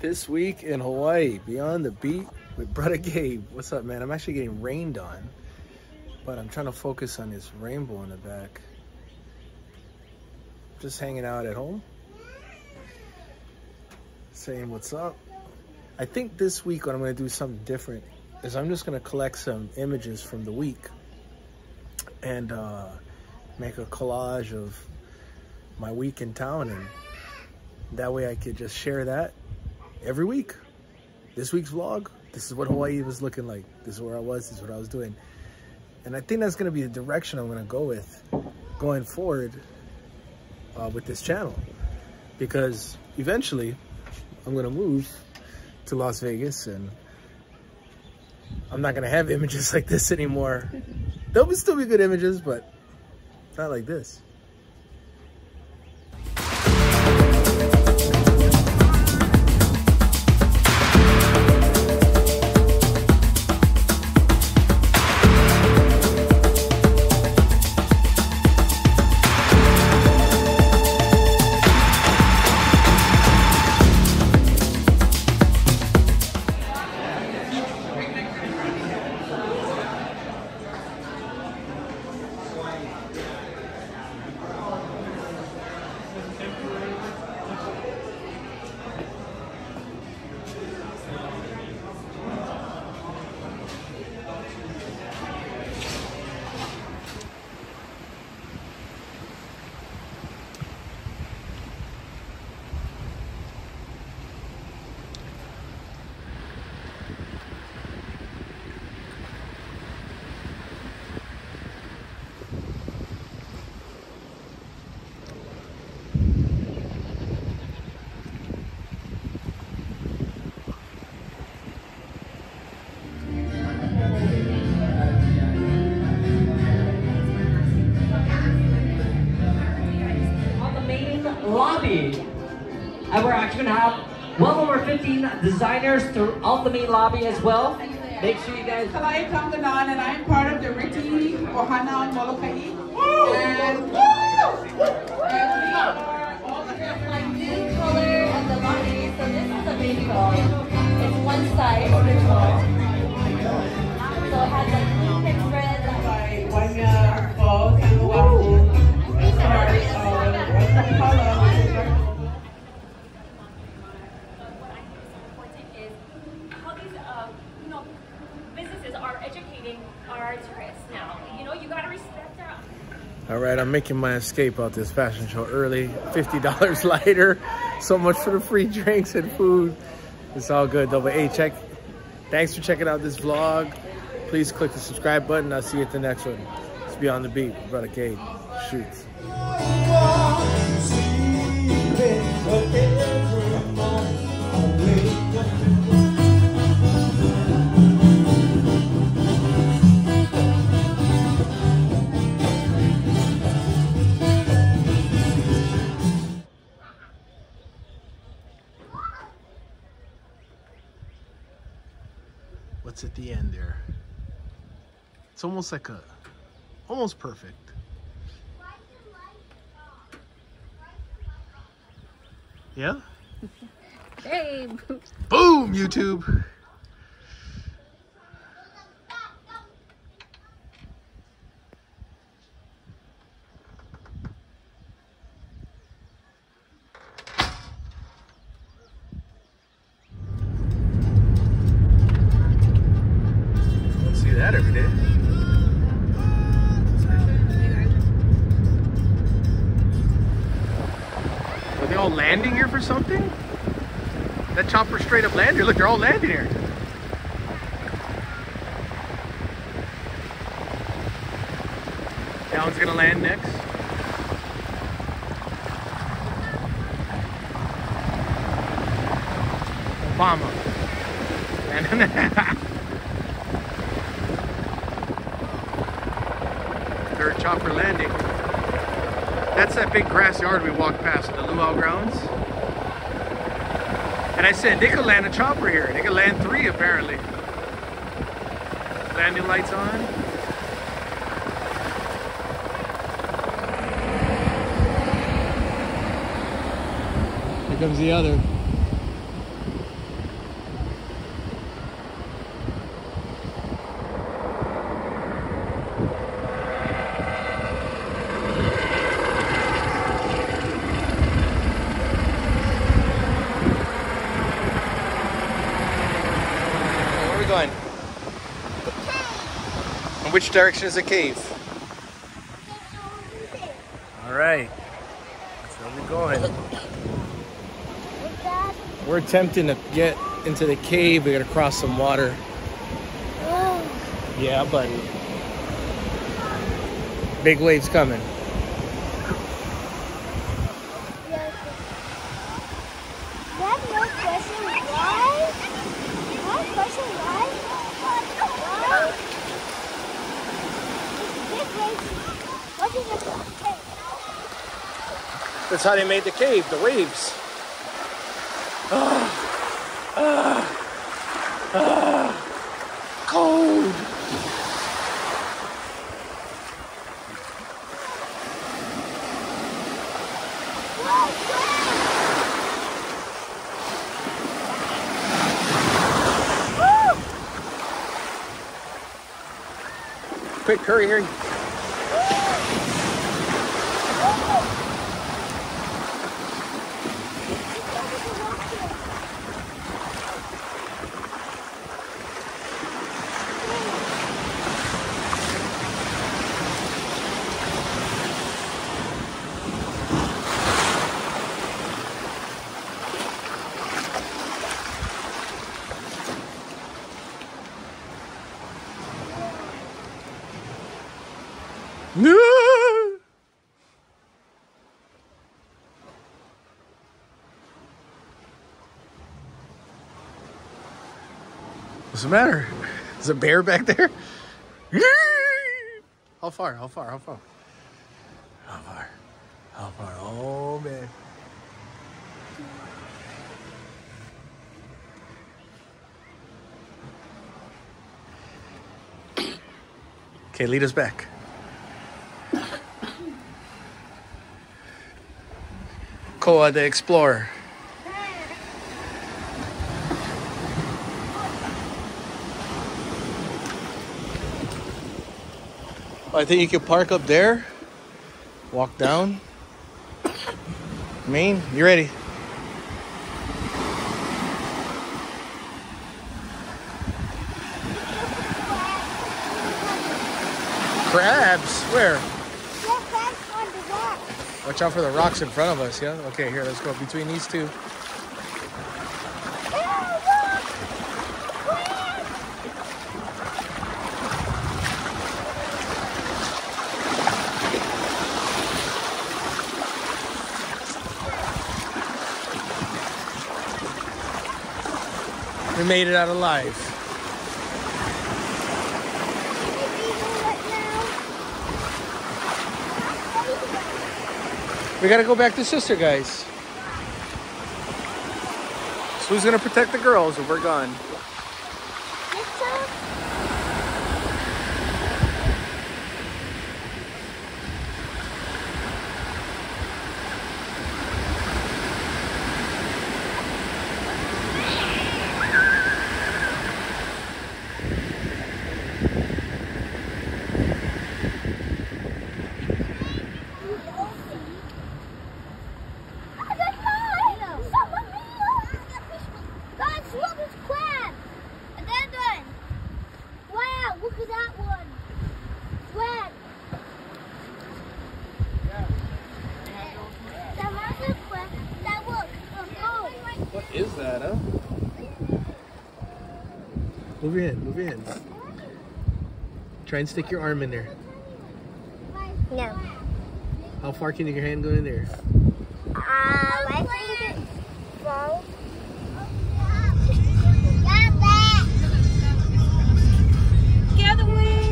This week in Hawaii, Beyond the Beat with Bruddah Gabe. What's up, man? I'm actually getting rained on, but I'm trying to focus on this rainbow in the back. Just hanging out at home, saying what's up. I think this week what I'm going to do something different is I'm just going to collect some images from the week and uh, make a collage of my week in town and that way I could just share that every week. This week's vlog, this is what Hawaii was looking like. This is where I was, this is what I was doing. And I think that's gonna be the direction I'm gonna go with going forward uh, with this channel. Because eventually I'm gonna move to Las Vegas and I'm not gonna have images like this anymore. There'll still be good images, but not like this. Lobby. And we're actually gonna have well over 15 designers throughout the main lobby as well. Make sure you guys Kalai Kamdanan, and I'm part of the Riti Ohana Molokai. And, and All right, I'm making my escape out this fashion show early. $50 lighter. So much for the free drinks and food. It's all good though. But hey, check. Thanks for checking out this vlog. Please click the subscribe button. I'll see you at the next one. It's Beyond the Beat. Bruddah Gabe. Shoots. There? It's almost like a, almost perfect. Yeah? Babe. Boom, YouTube. For something? That chopper straight up landed. Look, they're all landing here. That one's gonna land next. Obama. Third chopper landing. That's that big grass yard we walked past, the luau grounds. And I said, they could land a chopper here. They could land three, apparently. Landing lights on. Here comes the other. Which direction is the cave? All right. That's where we're going. We're attempting to get into the cave. We gotta cross some water. Yeah, buddy. Big waves coming. That's how they made the cave, the waves. Ah, ah, ah, cold. Quick, hurry, hurry. No! What's the matter? Is a bear back there? How far? How far? How far? How far? How far? Oh man. Okay, lead us back. Koa the Explorer. I think you could park up there, walk down. Main, you ready? Crabs? Where? Watch out for the rocks in front of us, yeah? Okay, here, let's go between these two. We made it out alive. We gotta go back to sister, guys. So who's gonna protect the girls if we're gone? that. Move your hand, move your hand. Try and stick your arm in there. No. How far can your hand go in there? Um, I think it's. Get away!